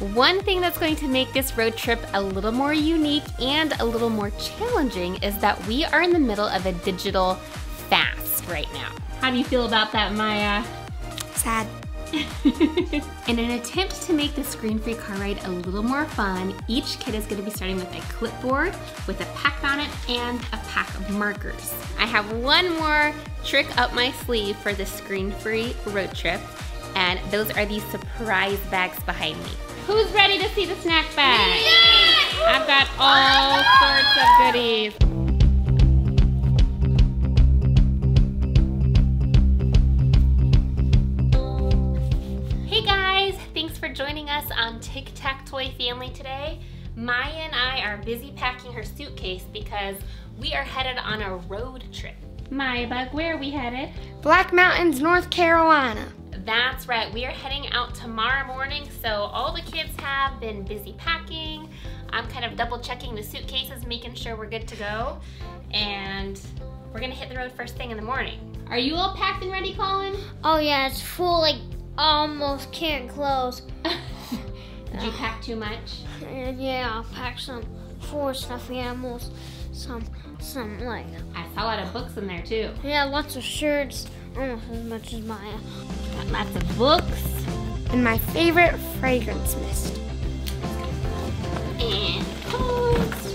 One thing that's going to make this road trip a little more unique and a little more challenging is that we are in the middle of a digital fast right now. How do you feel about that, Maya? Sad. in an attempt to make the screen-free car ride a little more fun, each kid is going to be starting with a clipboard with a pack on it and a pack of markers. I have one more trick up my sleeve for the screen-free road trip, and those are these surprise bags behind me. Who's ready to see the snack bag? I've got all sorts of goodies. Hey guys, thanks for joining us on Tic Tac Toy Family today. Maya and I are busy packing her suitcase because we are headed on a road trip. Maya Bug, where are we headed? Black Mountains, North Carolina. That's right, we are heading out tomorrow morning, so all the kids have been busy packing. I'm kind of double checking the suitcases, making sure we're good to go. And we're gonna hit the road first thing in the morning. Are you all packed and ready, Colin? Oh yeah, it's full like almost can't close. Did you pack too much? Uh, yeah, I packed some four stuffed animals, some some like I saw a lot of books in there too. Yeah, lots of shirts, almost as much as Maya. Got lots of books. And my favorite fragrance mist. And coats.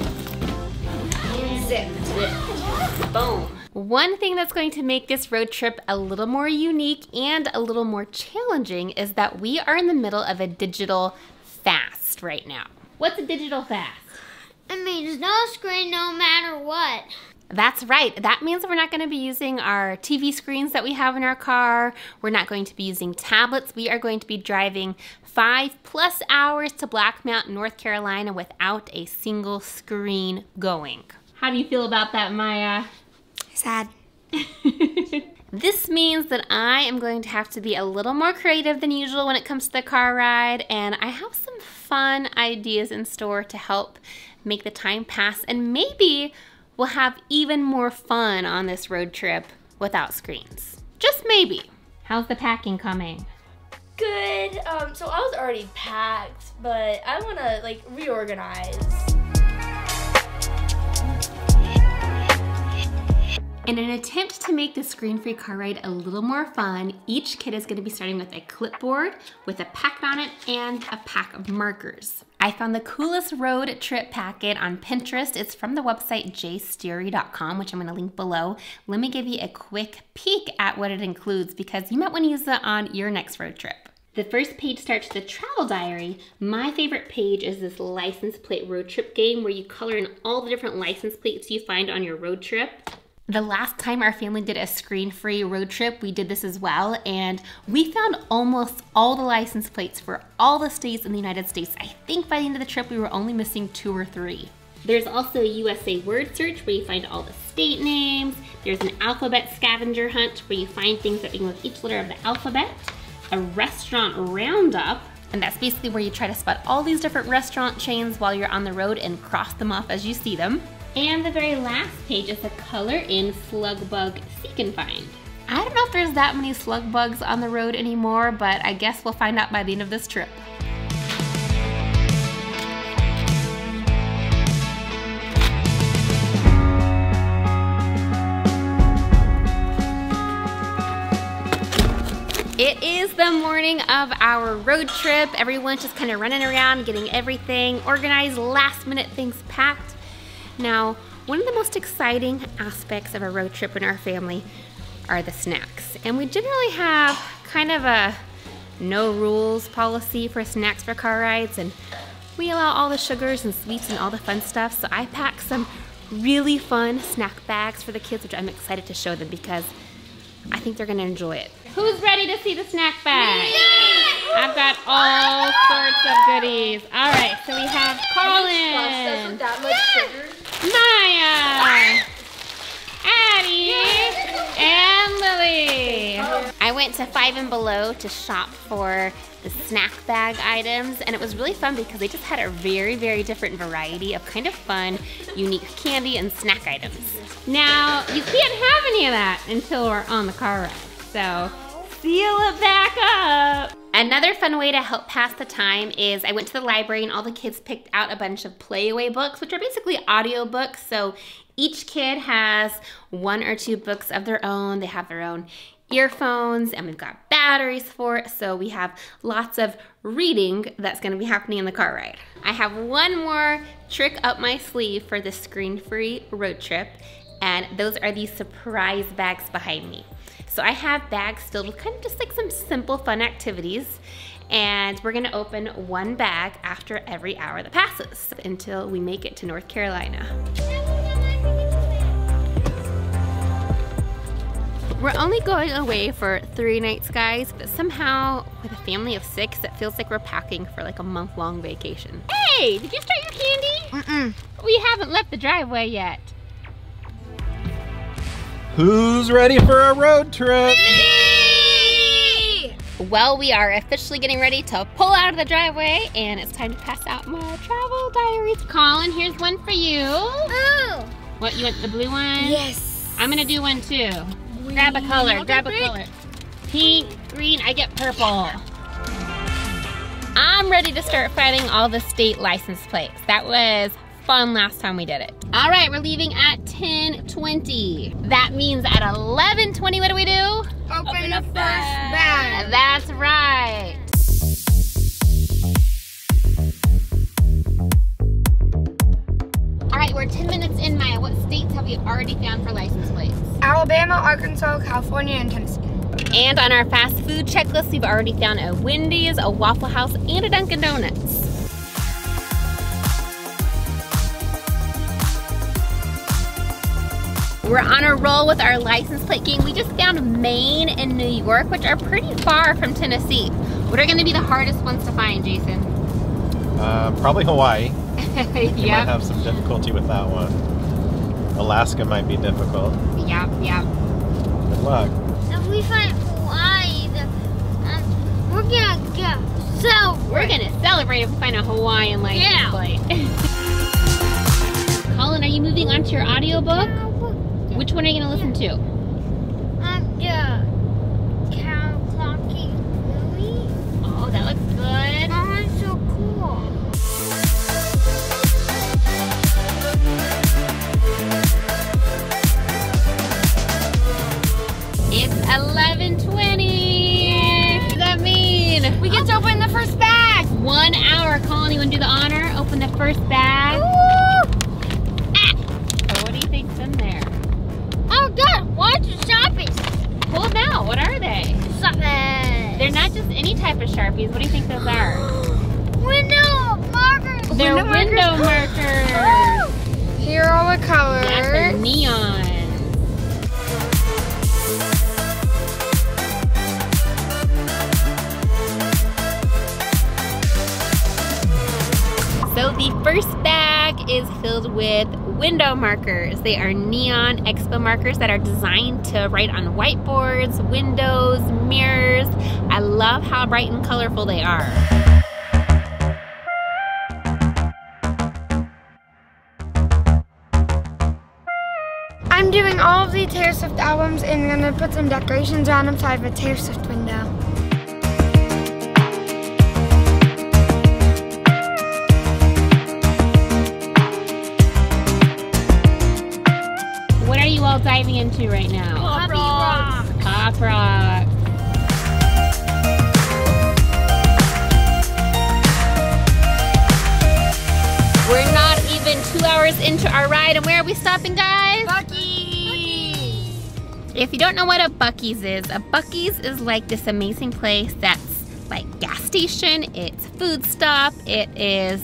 And zip. Boom. One thing that's going to make this road trip a little more unique and a little more challenging is that we are in the middle of a digital fast right now. What's a digital fast? It means no screen no matter what. That's right. That means we're not going to be using our TV screens that we have in our car. We're not going to be using tablets. We are going to be driving five plus hours to Black Mountain, North Carolina without a single screen going. How do you feel about that, Maya? Sad. This means that I am going to have to be a little more creative than usual when it comes to the car ride, and I have some fun ideas in store to help make the time pass, and maybe we'll have even more fun on this road trip without screens. Just maybe. How's the packing coming? Good. Um, so I was already packed, but I want to like reorganize. In an attempt to make the screen-free car ride a little more fun, each kid is gonna be starting with a clipboard with a packet on it and a pack of markers. I found the coolest road trip packet on Pinterest. It's from the website jsteury.com, which I'm gonna link below. Let me give you a quick peek at what it includes because you might wanna use it on your next road trip. The first page starts the travel diary. My favorite page is this license plate road trip game where you color in all the different license plates you find on your road trip. The last time our family did a screen-free road trip, we did this as well, and we found almost all the license plates for all the states in the United States. I think by the end of the trip, we were only missing two or three. There's also a USA word search where you find all the state names. There's an alphabet scavenger hunt where you find things that begin with each letter of the alphabet. A restaurant roundup, and that's basically where you try to spot all these different restaurant chains while you're on the road and cross them off as you see them. And the very last page is a color in slug bug seek and find. I don't know if there's that many slug bugs on the road anymore, but I guess we'll find out by the end of this trip. It is the morning of our road trip. Everyone's just kind of running around, getting everything organized, last minute things packed. Now, one of the most exciting aspects of a road trip in our family are the snacks. And we generally have kind of a no rules policy for snacks for car rides and we allow all the sugars and sweets and all the fun stuff. So I packed some really fun snack bags for the kids, which I'm excited to show them because I think they're gonna enjoy it. Who's ready to see the snack bag? I've got all sorts of goodies. All right, so we have Colin. Maya, Addie, and Lily. I went to Five and Below to shop for the snack bag items, and it was really fun because they just had a very, very different variety of kind of fun, unique candy and snack items. Now, you can't have any of that until we're on the car ride. So seal it back up. Another fun way to help pass the time is I went to the library and all the kids picked out a bunch of playaway books, which are basically audiobooks. So each kid has one or two books of their own. They have their own earphones and we've got batteries for it. So we have lots of reading that's gonna be happening in the car ride. I have one more trick up my sleeve for the screen-free road trip and those are these surprise bags behind me. So I have bags filled with kind of just like some simple fun activities and we're gonna open one bag after every hour that passes until we make it to North Carolina. We're only going away for three nights, guys, but somehow with a family of six, it feels like we're packing for like a month long vacation. Hey, did you start your candy? Mm-mm. We haven't left the driveway yet. Who's ready for a road trip? Me! Well, we are officially getting ready to pull out of the driveway and it's time to pass out my travel diaries. Colin, here's one for you. Oh. What, you want the blue one? Yes. I'm gonna do one too. Grab a color, grab a color. Pink, green, I get purple. I'm ready to start finding all the state license plates. That was fun last time we did it. All right, we're leaving at 10:20. That means at 11:20, what do we do? Open, the first bag. That's right. All right, we're 10 minutes in, Maya. What states have we already found for license plates? Alabama, Arkansas, California, and Tennessee. And on our fast food checklist, we've already found a Wendy's, a Waffle House, and a Dunkin' Donuts. We're on a roll with our license plate game. We just found Maine and New York, which are pretty far from Tennessee. What are gonna be the hardest ones to find, Jason? Uh, probably Hawaii. You might have some difficulty with that one. Alaska might be difficult. yep, yep. Good luck. If we find Hawaii, the, um, we're gonna go. So We're gonna celebrate if we find a Hawaiian license Yeah. plate. Colin, are you moving on to your audiobook? Which one are you gonna listen to? Um, the They're not just any type of sharpies. What do you think those are? Window markers. They're Window window markers. Here are all the That's the colors. neon. So the first bag is filled with window markers. They are neon expo markers that are designed to write on whiteboards, windows, mirrors. I love how bright and colorful they are. I'm doing all of the Taylor Swift albums and I'm gonna put some decorations around them so I have a Taylor Swift window. Diving into right now? Pop rock. Pop rock. We're not even two hours into our ride, and where are we stopping, guys? Bucky! If you don't know what a Buc-ee's is, a Buc-ee's is like this amazing place that's like gas station, it's food stop, it is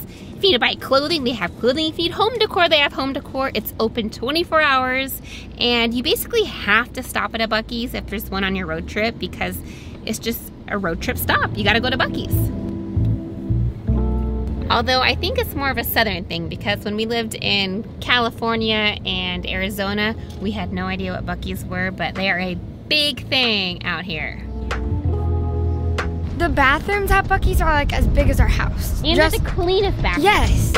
to buy clothing, they have clothing. Need home decor, they have home decor. It's open 24 hours, and you basically have to stop at a Buc-ee's if there's one on your road trip because it's just a road trip stop. You gotta go to Buc-ee's. Although I think it's more of a southern thing because when we lived in California and Arizona, we had no idea what Buc-ee's were, but they are a big thing out here. The bathrooms at Buc-ee's are like as big as our house. And Just, they're the cleanest bathrooms. Yes.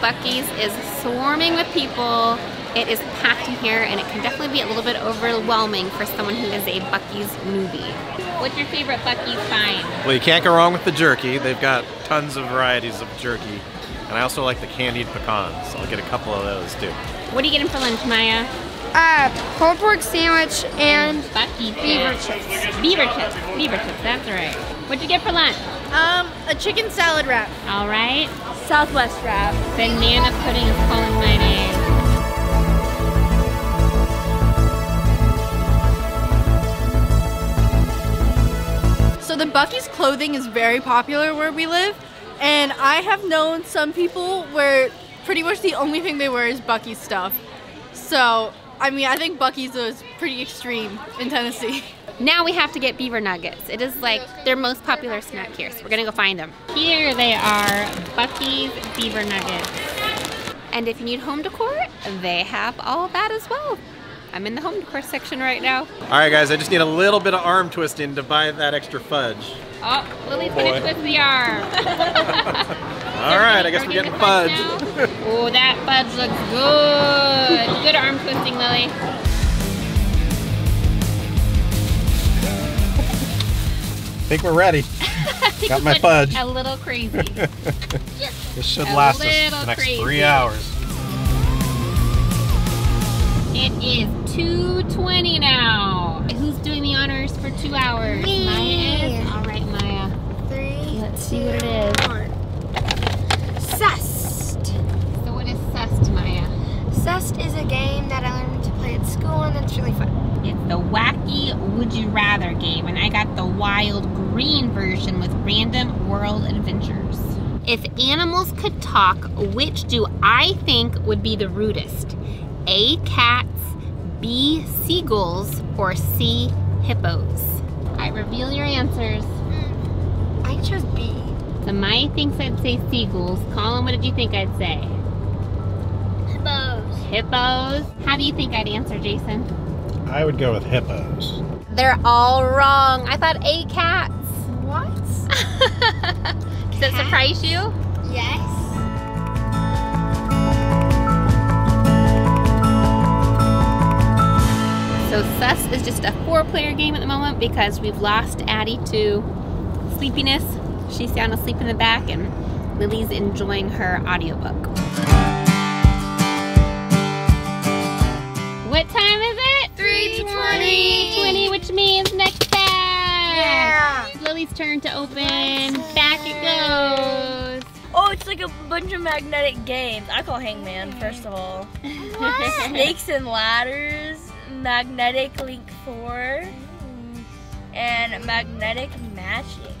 Buc-ee's is swarming with people. It is packed in here and it can definitely be a little bit overwhelming for someone who is a Buc-ee's newbie. What's your favorite Buc-ee's find? Well, you can't go wrong with the jerky. They've got tons of varieties of jerky. And I also like the candied pecans. I'll get a couple of those too. What are you getting for lunch, Maya? Uh, pulled pork sandwich and Buc-ee's. beaver chips. chips. Beaver chips. Beaver chips, that's right. What'd you get for lunch? Um, a chicken salad wrap. All right. Southwest wrap. Banana pudding is calling my name. So the Buc-ee's clothing is very popular where we live, and I have known some people where pretty much the only thing they wear is Buc-ee's stuff. So, I mean, I think Buc-ee's is pretty extreme in Tennessee. Now we have to get beaver nuggets. It is like their most popular snack here, so we're gonna go find them. Here they are, Buc-ee's beaver nuggets. And if you need home decor, they have all that as well. I'm in the home decor section right now. All right, guys, I just need a little bit of arm twisting to buy that extra fudge. Oh, Lily's oh, boy. gonna twist the arm. All right, I guess we're getting getting fudge. oh, that fudge looks good. Good arm twisting, Lily. Think we're ready. Got my fudge. A little crazy. This should A last us the next crazy. three hours. It is 2.20 now. Who's doing the honors for two hours? Me. Maya is? All right, Maya. Three, Let's see what it is. Sust. So what is Sust, Maya? Sust is a game that I learned to play at school and it's really fun. It's the wacky Would You Rather game, and I got the wild green version with random world adventures. If animals could talk, which do I think would be the rudest? A. Cats, B. Seagulls, or C. Hippos? I reveal your answers. Hmm. I chose B. So Maya thinks I'd say seagulls. Colin, what did you think I'd say? Hippos. Hippos. How do you think I'd answer, Jason? I would go with hippos. They're all wrong. I thought A. Cats. What? Does that surprise you? Yes. So Sus is just a four-player game at the moment because we've lost Addie to sleepiness. She's sound asleep in the back and Lily's enjoying her audiobook. What time which means next bag. Yeah. Lily's turn to open. Back it goes. Oh, it's like a bunch of magnetic games. I call Hangman, first of all. Snakes and Ladders, Magnetic Link 4, and Magnetic Matching.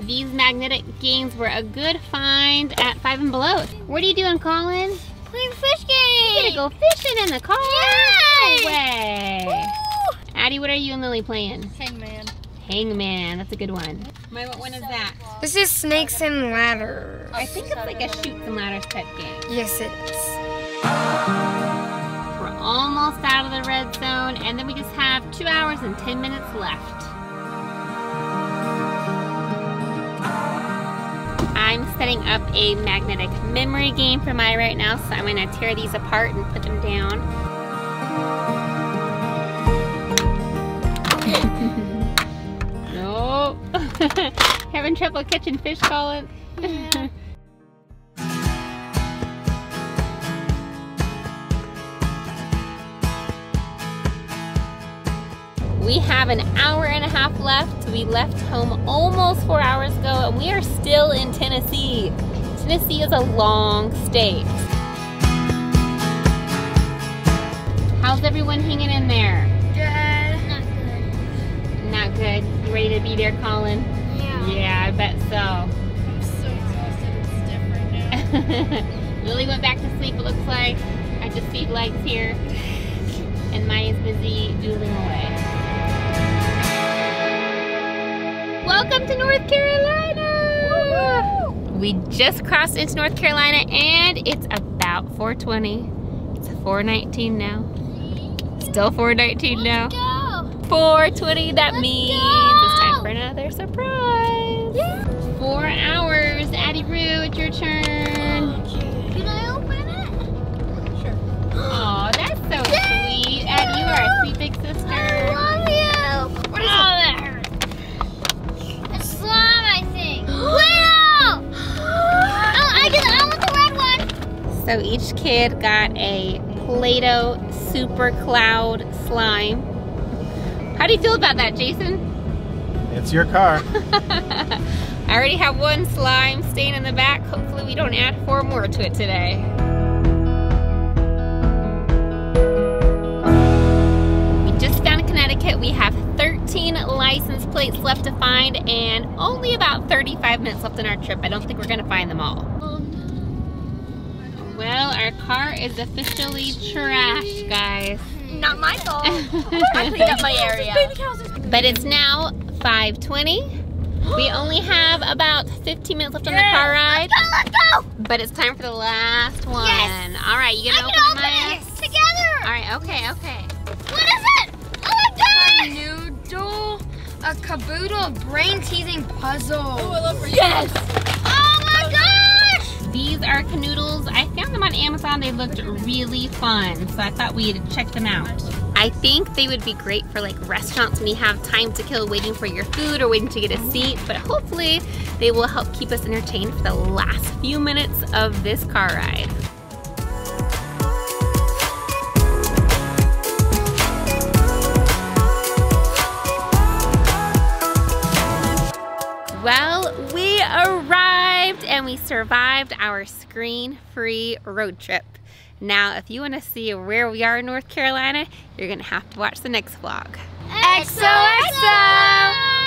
These magnetic games were a good find at Five and Below. What are you doing, Colin? Playing fish game. gonna go fishing in the car? Yay! No way. Addie, what are you and Lily playing? Hangman. Hangman, that's a good one. My, what one is that? This is Snakes and Ladders. I think it's like a Chutes and Ladders type game. Yes, it is. We're almost out of the red zone, and then we just have two hours and 10 minutes left. I'm setting up a magnetic memory game for Maya right now, so I'm gonna tear these apart and put them down. Having trouble catching fish, Colin? We have an hour and a half left. We left home almost four hours ago and we are still in Tennessee. Tennessee is a long state. How's everyone hanging in there? Good. Not good. Not good. You ready to be there, Colin? Yeah. Yeah, I bet so. I'm so exhausted, it's stiff right now. Lily went back to sleep, it looks like. I just see lights here. And Maya's busy doodling away. Welcome to North Carolina! We just crossed into North Carolina and it's about 420. It's 419 now. Still 419 now. Go. 420, that Let's means go. Oh. for another surprise. Yeah. Four hours. Addie Rue, it's your turn. Okay. Can I open it? Sure. Oh, that's so Thank sweet. You. Addie, you are a sweet big sister. I love you. What is oh, that hurts. It's slime, I think. Willow! oh, I, get, I want the red one. So each kid got a Play-Doh super cloud slime. How do you feel about that, Jason? It's your car. I already have one slime staying in the back. Hopefully we don't add four more to it today. We just found Connecticut. We have 13 license plates left to find and only about 35 minutes left in our trip. I don't think we're gonna find them all. Well, our car is officially trashed, guys. Not my fault. I cleaned up my area. But it's now 5.20. We only have about 15 minutes left on the car ride. Let's go! But it's time for the last one. Yes. All right, you gonna I open, open it together! All right, okay, okay. What is it? Oh my god! Noodle, a caboodle brain teasing puzzle. Oh, I Yes! Oh my gosh! These are Kanoodles. I found them on Amazon. They looked really fun, so I thought we'd check them out. I think they would be great for like restaurants when you have time to kill waiting for your food or waiting to get a seat, but hopefully they will help keep us entertained for the last few minutes of this car ride. Well, we arrived and we survived our screen-free road trip. Now, if you want to see where we are in North Carolina, you're going to have to watch the next vlog. XOXO!